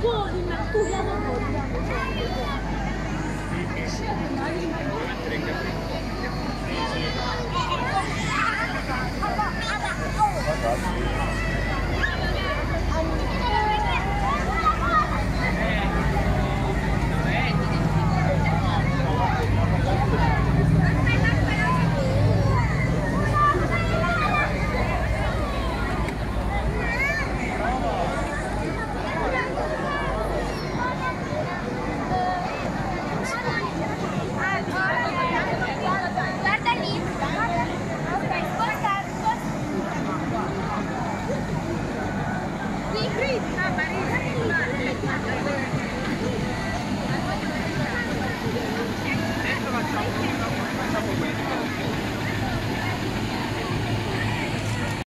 过你们度假的国家，Three.